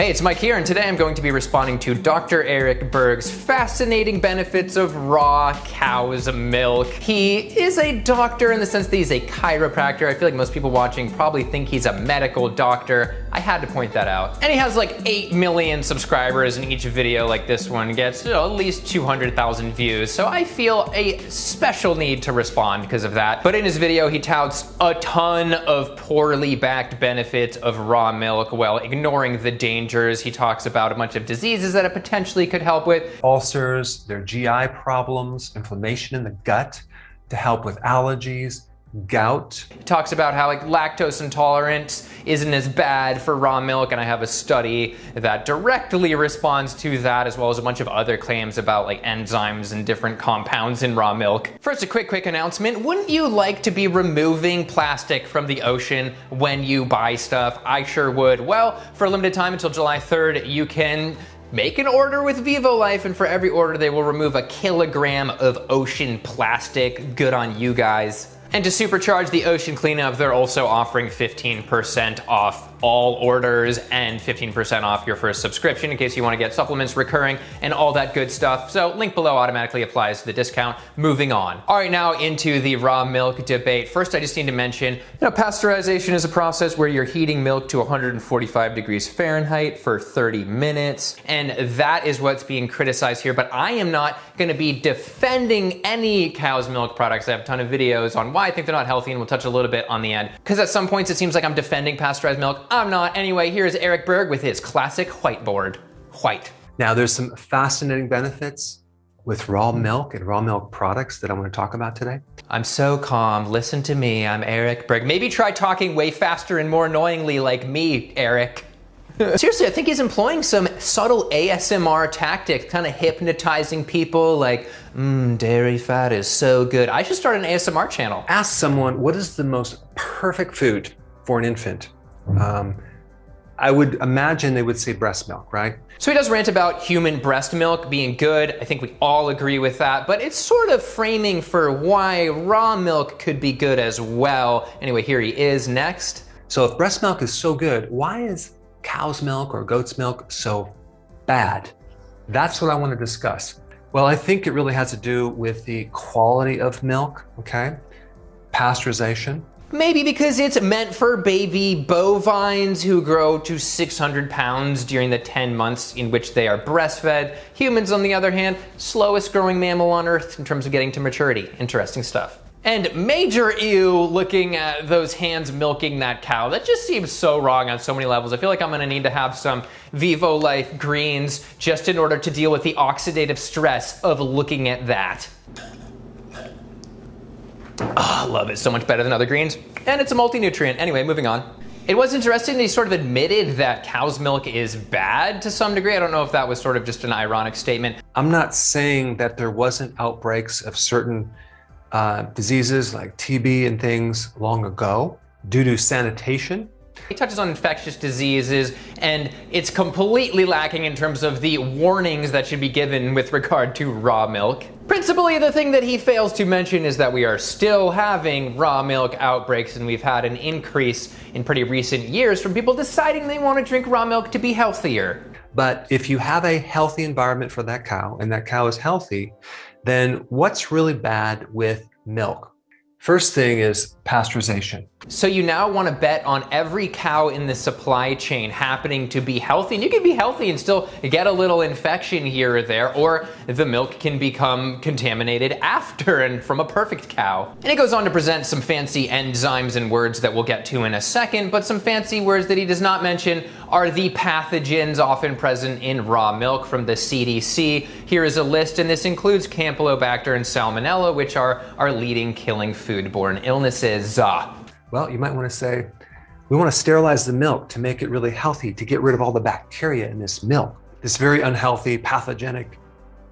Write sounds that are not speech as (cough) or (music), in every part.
Hey, it's Mic here, and today I'm going to be responding to Dr. Eric Berg's fascinating benefits of raw cow's milk. He is a doctor in the sense that he's a chiropractor. I feel like most people watching probably think he's a medical doctor. I had to point that out. And he has like 8 million subscribers, and each video like this one gets you know, at least 200,000 views. So I feel a special need to respond because of that. But in his video, he touts a ton of poorly backed benefits of raw milk while ignoring the dangers. He talks about a bunch of diseases that it potentially could help with. Ulcers, their GI problems, inflammation in the gut, to help with allergies, gout. He talks about how like lactose intolerance isn't as bad for raw milk and I have a study that directly responds to that as well as a bunch of other claims about like enzymes and different compounds in raw milk. First a quick quick announcement, wouldn't you like to be removing plastic from the ocean when you buy stuff? I sure would. Well, for a limited time until July 3rd, you can Make an order with Vivo Life, and for every order, they will remove a kilogram of ocean plastic. Good on you guys. And to supercharge the ocean cleanup, they're also offering 15% off all orders and 15% off your first subscription in case you want to get supplements recurring and all that good stuff. So link below automatically applies to the discount. Moving on. All right, now into the raw milk debate. First, I just need to mention, you know, pasteurization is a process where you're heating milk to 145 degrees Fahrenheit for 30 minutes. And that is what's being criticized here. But I am not going to be defending any cow's milk products. I have a ton of videos on why I think they're not healthy and we'll touch a little bit on the end. Because at some points it seems like I'm defending pasteurized milk. I'm not. Anyway, here's Eric Berg with his classic whiteboard. White. Now, there's some fascinating benefits with raw milk and raw milk products that I want to talk about today. I'm so calm. Listen to me. I'm Eric Berg. Maybe try talking way faster and more annoyingly like me, Eric. (laughs) Seriously, I think he's employing some subtle ASMR tactics, kind of hypnotizing people like, mmm, dairy fat is so good. I should start an ASMR channel. Ask someone what is the most perfect food for an infant? Um, I would imagine they would say breast milk, right? So he does rant about human breast milk being good. I think we all agree with that, but it's sort of framing for why raw milk could be good as well. Anyway, here he is next. So if breast milk is so good, why is cow's milk or goat's milk so bad? That's what I want to discuss. Well, I think it really has to do with the quality of milk, okay? Pasteurization, Maybe because it's meant for baby bovines who grow to 600 pounds during the 10 months in which they are breastfed. Humans, on the other hand, slowest growing mammal on Earth in terms of getting to maturity. Interesting stuff. And major ew looking at those hands milking that cow. That just seems so wrong on so many levels. I feel like I'm gonna need to have some Vivo Life greens just in order to deal with the oxidative stress of looking at that. Oh, love it so much better than other greens. And it's a multi-nutrient. Anyway, moving on. It was interesting that he sort of admitted that cow's milk is bad to some degree. I don't know if that was sort of just an ironic statement. I'm not saying that there wasn't outbreaks of certain uh, diseases like TB and things long ago due to sanitation. He touches on infectious diseases, and it's completely lacking in terms of the warnings that should be given with regard to raw milk. Principally, the thing that he fails to mention is that we are still having raw milk outbreaks, and we've had an increase in pretty recent years from people deciding they want to drink raw milk to be healthier. But if you have a healthy environment for that cow and that cow is healthy, then what's really bad with milk? First thing is pasteurization. So you now want to bet on every cow in the supply chain happening to be healthy. And you can be healthy and still get a little infection here or there, or the milk can become contaminated after and from a perfect cow. And he goes on to present some fancy enzymes and words that we'll get to in a second, but some fancy words that he does not mention are the pathogens often present in raw milk from the CDC. Here is a list, and this includes Campylobacter and Salmonella, which are our leading killing foodborne illnesses. Well, you might want to say, we want to sterilize the milk to make it really healthy, to get rid of all the bacteria in this milk, this very unhealthy, pathogenic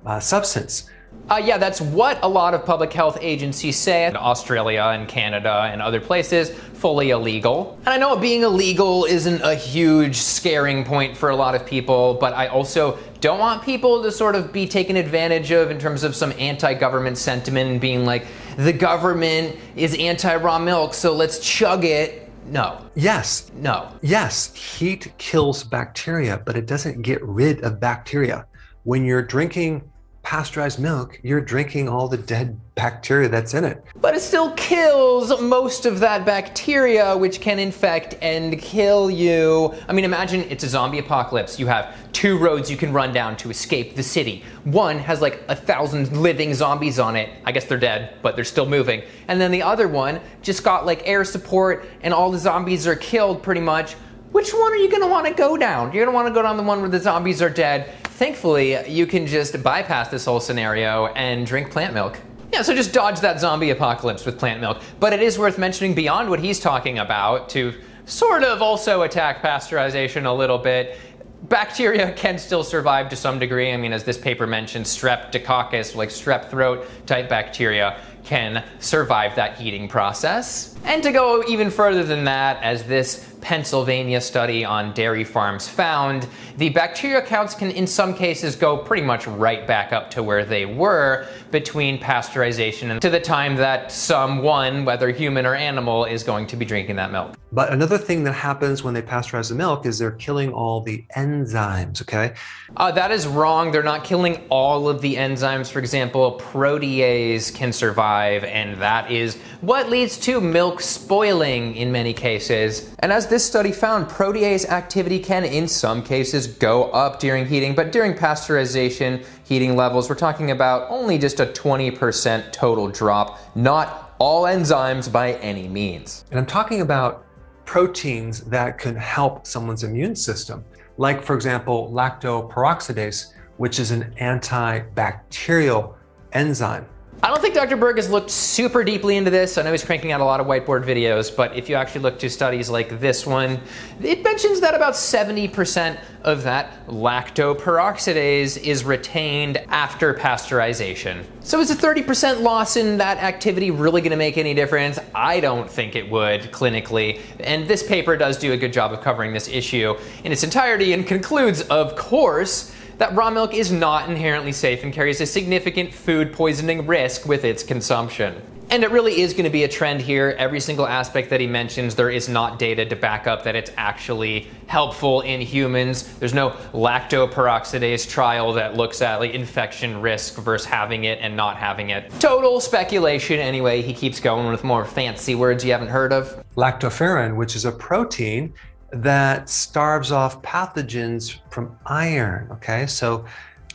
uh, substance. Uh, yeah, that's what a lot of public health agencies say. In Australia and Canada and other places, fully illegal. And I know being illegal isn't a huge scaring point for a lot of people, but I also don't want people to sort of be taken advantage of in terms of some anti government sentiment and being like, the government is anti raw milk, so let's chug it No. Yes. No. Yes, heat kills bacteria, but it doesn't get rid of bacteria. When you're drinking pasteurized milk, you're drinking all the dead bacteria that's in it. But it still kills most of that bacteria, which can infect and kill you. I mean, imagine it's a zombie apocalypse. You have two roads you can run down to escape the city. One has like a thousand living zombies on it. I guess they're dead, but they're still moving. And then the other one just got like air support and all the zombies are killed pretty much. Which one are you gonna wanna go down? You're gonna wanna go down the one where the zombies are dead Thankfully, you can just bypass this whole scenario and drink plant milk. Yeah, so just dodge that zombie apocalypse with plant milk. But it is worth mentioning beyond what he's talking about to sort of also attack pasteurization a little bit. Bacteria (laughs) can still survive to some degree. I mean, as this paper mentions, streptococcus, like strep throat type bacteria, can survive that heating process. And to go even further than that, as this Pennsylvania study on dairy farms found, the bacteria counts can in some cases go pretty much right back up to where they were between pasteurization and to the time that someone, whether human or animal, is going to be drinking that milk. But another thing that happens when they pasteurize the milk is they're killing all the enzymes, okay? Uh, that is wrong. They're not killing all of the enzymes. For example, protease can survive, and that is what leads to milk spoiling in many cases. And as this study found, protease activity can, in some cases, go up during heating, but during pasteurization, heating levels, we're talking about only just a 20% total drop, not all enzymes by any means. And I'm talking about proteins that can help someone's immune system, like, for example, lactoperoxidase, which is an antibacterial enzyme. I don't think Dr. Berg has looked super deeply into this. I know he's cranking out a lot of whiteboard videos, but if you actually look to studies like this one, it mentions that about 70% of that lactoperoxidase is retained after pasteurization. So is a 30% loss in that activity really going to make any difference? I don't think it would clinically. And this paper does do a good job of covering this issue in its entirety and concludes, of course, that raw milk is not inherently safe and carries a significant food poisoning risk with its consumption. And it really is going to be a trend here. Every single aspect that he mentions, there is not data to back up that it's actually helpful in humans. There's no lactoperoxidase trial that looks at like infection risk versus having it and not having it. Total speculation anyway. He keeps going with more fancy words you haven't heard of. Lactoferrin, which is a protein that starves off pathogens from iron. Okay, so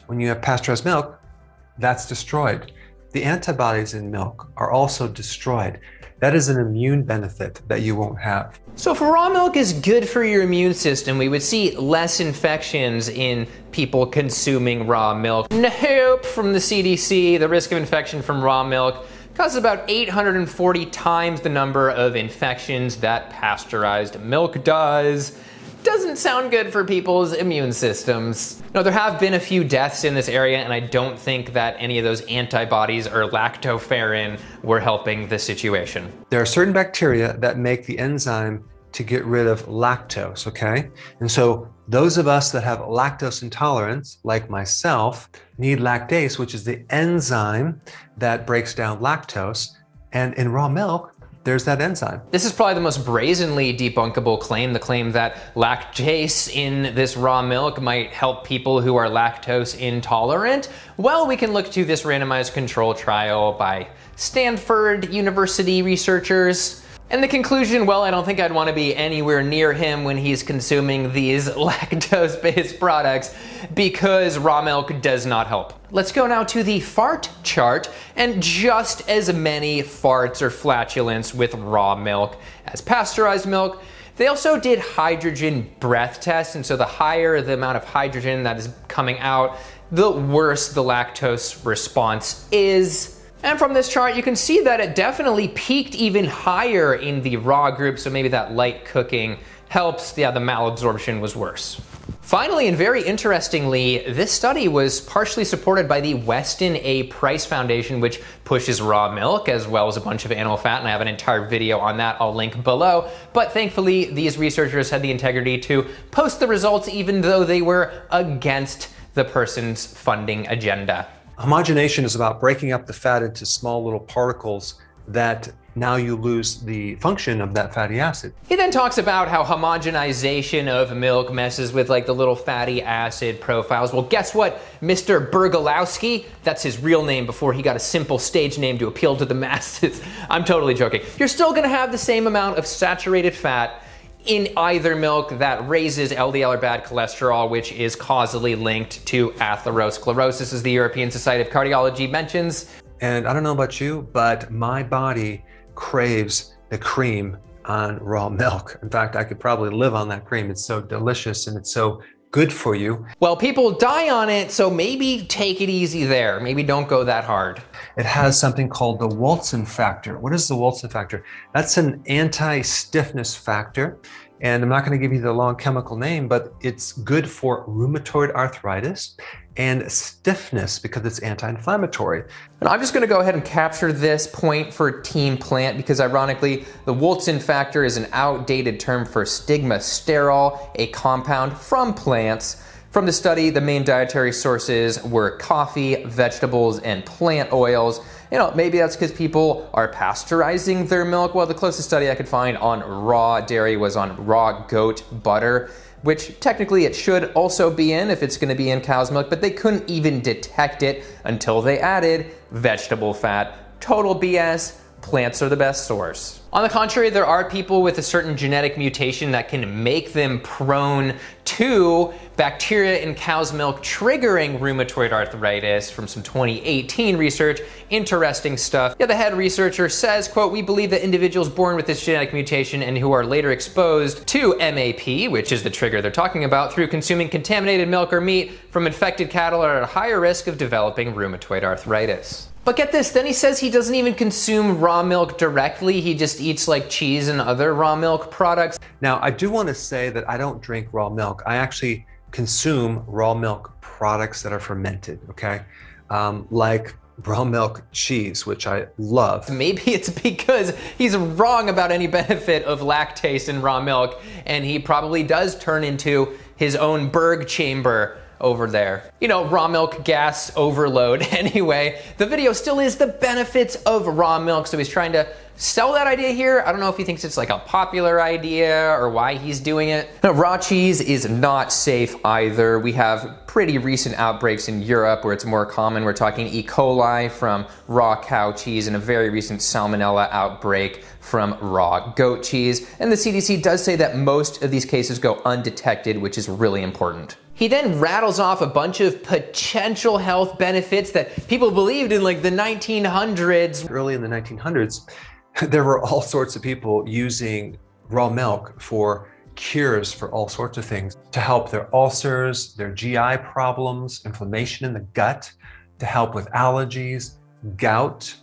when you have pasteurized milk, that's destroyed. The antibodies in milk are also destroyed. That is an immune benefit that you won't have. So, if raw milk is good for your immune system, we would see less infections in people consuming raw milk. Nope, from the CDC, the risk of infection from raw milk causes about 840 times the number of infections that pasteurized milk does. Doesn't sound good for people's immune systems. No, there have been a few deaths in this area, and I don't think that any of those antibodies or lactoferrin were helping the situation. There are certain bacteria that make the enzyme to get rid of lactose, okay? And so those of us that have lactose intolerance, like myself, need lactase, which is the enzyme that breaks down lactose. And in raw milk, there's that enzyme. This is probably the most brazenly debunkable claim the claim that lactase in this raw milk might help people who are lactose intolerant. Well, we can look to this randomized control trial by Stanford University researchers. And the conclusion, well, I don't think I'd want to be anywhere near him when he's consuming these (laughs) lactose based products because raw milk does not help. Let's go now to the fart chart and just as many farts or flatulence with raw milk as pasteurized milk. They also did hydrogen breath tests, and so the higher the amount of hydrogen that is coming out, the worse the lactose response is. And from this chart, you can see that it definitely peaked even higher in the raw group, so maybe that light cooking helps. Yeah, the malabsorption was worse. Finally, and very interestingly, this study was partially supported by the Weston A. Price Foundation, which pushes raw milk as well as a bunch of animal fat, and I have an entire video on that I'll link below. But thankfully, these researchers had the integrity to post the results even though they were against the person's funding agenda. Homogenation is about breaking up the fat into small little particles that now you lose the function of that fatty acid. He then talks about how homogenization of milk messes with like the little fatty acid profiles. Well, guess what, Mr. Bergalowski? That's his real name before he got a simple stage name to appeal to the (laughs) masses. I'm totally joking. You're still gonna have the same amount of saturated fat in either milk that raises LDL or bad cholesterol, which is causally linked to atherosclerosis, as the European Society of Cardiology mentions. And I don't know about you, but my body craves the cream on raw milk. In fact, I could probably live on that cream. It's so delicious and it's so good for you. Well, people die on it, so maybe take it easy there. Maybe don't go that hard. It has something called the Wulzen factor. What is the Wulzen factor? That's an anti stiffness factor. And I'm not going to give you the long chemical name, but it's good for rheumatoid arthritis and stiffness because it's anti-inflammatory. And I'm just going to go ahead and capture this point for team plant because ironically, the Wulzen factor is an outdated term for stigmasterol, a compound from plants. From the study, the main dietary sources were coffee, vegetables, and plant oils. You know, maybe that's because people are pasteurizing their milk. Well, the closest study I could find on raw dairy was on raw goat butter which technically it should also be in if it's going to be in cow's milk, but they couldn't even detect it until they added vegetable fat. Total BS. Plants are the best source. On the contrary, there are people with a certain genetic mutation that can make them prone to bacteria in cow's milk triggering rheumatoid arthritis from some 2018 research. Interesting stuff. Yeah, the head researcher says, quote, we believe that individuals born with this genetic mutation and who are later exposed to MAP, which is the trigger they're talking about, through consuming contaminated milk or meat from infected cattle are at a higher risk of developing rheumatoid arthritis. But get this, then he says he doesn't even consume raw milk directly. He just eats like cheese and other raw milk products. Now, I do want to say that I don't drink raw milk. I actually consume raw milk products that are fermented, okay? Um, like raw milk cheese, which I love. Maybe it's because he's wrong about any benefit of lactase in raw milk, and he probably does turn into his own Berg chamber over there. You know, raw milk gas overload. (laughs) Anyway, the video still is the benefits of raw milk. So he's trying to sell that idea here. I don't know if he thinks it's like a popular idea or why he's doing it. Now, raw cheese is not safe either. We have pretty recent outbreaks in Europe where it's more common. We're talking E. coli from raw cow cheese and a very recent salmonella outbreak from raw goat cheese. And the CDC does say that most of these cases go undetected, which is really important. He then rattles off a bunch of potential health benefits that people believed in like the 1900s. Early in the 1900s, (laughs) there were all sorts of people using raw milk for cures for all sorts of things to help their ulcers, their GI problems, inflammation in the gut, to help with allergies, gout,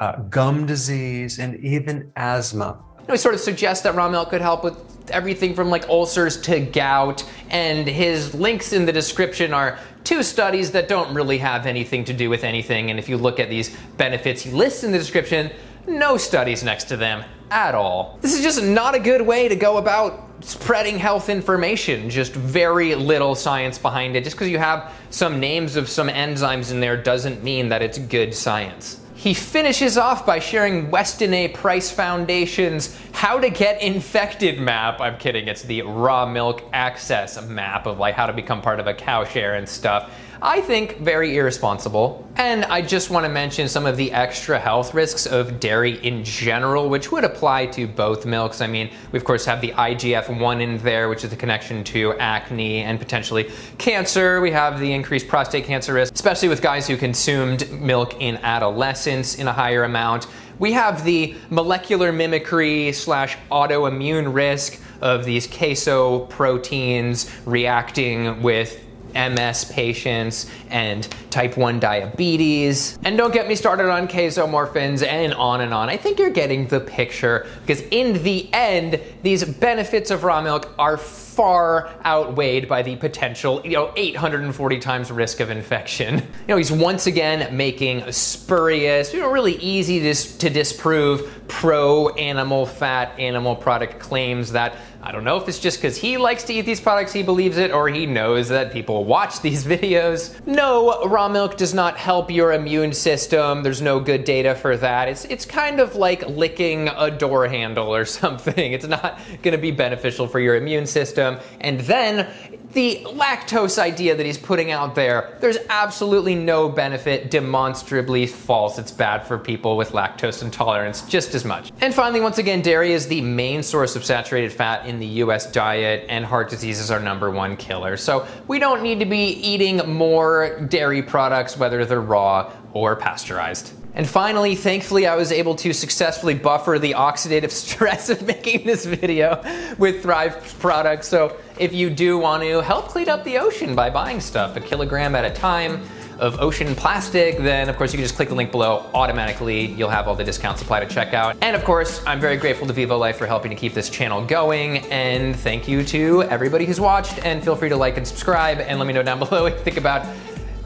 uh, gum disease, and even asthma. He sort of suggests that raw milk could help with everything from like ulcers to gout, and his links in the description are two studies that don't really have anything to do with anything. And if you look at these benefits he lists in the description, no studies next to them at all. This is just not a good way to go about spreading health information. Just very little science behind it. Just because you have some names of some enzymes in there doesn't mean that it's good science. He finishes off by sharing Weston A. Price Foundation's How to Get Infected map. I'm kidding, it's the raw milk access map of like how to become part of a cow share and stuff. I think very irresponsible. And I just want to mention some of the extra health risks of dairy in general, which would apply to both milks. I mean, we of course have the IGF-1 in there, which is the connection to acne and potentially cancer. We have the increased prostate cancer risk, especially with guys who consumed milk in adolescence in a higher amount. We have the molecular mimicry slash autoimmune risk of these queso proteins reacting with MS patients and type 1 diabetes. And don't get me started on casomorphins and on and on. I think you're getting the picture because in the end, these benefits of raw milk are far outweighed by the potential, you know, 840 times risk of infection. (laughs) You know, he's once again making spurious, you know, really easy to, to disprove pro animal fat animal product claims that I don't know if it's just because he likes to eat these products, he believes it, or he knows that people watch (laughs) these videos. No, raw milk does not help your immune system. There's no good data for that. It's, it's kind of like licking a door handle or (laughs) something. It's not going to be beneficial for your immune system. And then the lactose idea that he's putting out there, there's absolutely no benefit, demonstrably false. It's bad for people with lactose intolerance just as much. And finally, once again, dairy is the main source of saturated fat in the US diet, and heart disease is our number one killer. So we don't need to be eating more dairy products, whether they're raw or pasteurized. And finally, thankfully, I was able to successfully buffer the oxidative (laughs) stress of making this video with Thrive products. So if you do want to help clean up the ocean by buying stuff a kilogram at a time of ocean plastic, then of course you can just click the link below automatically. You'll have all the discounts applied at checkout. And of course, I'm very grateful to Vivo Life for helping to keep this channel going. And thank you to everybody who's watched. And feel free to like and subscribe and let me know down (laughs) below what you think about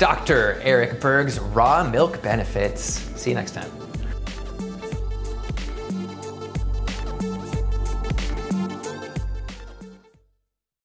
Dr. Eric Berg's raw milk benefits. See you next time.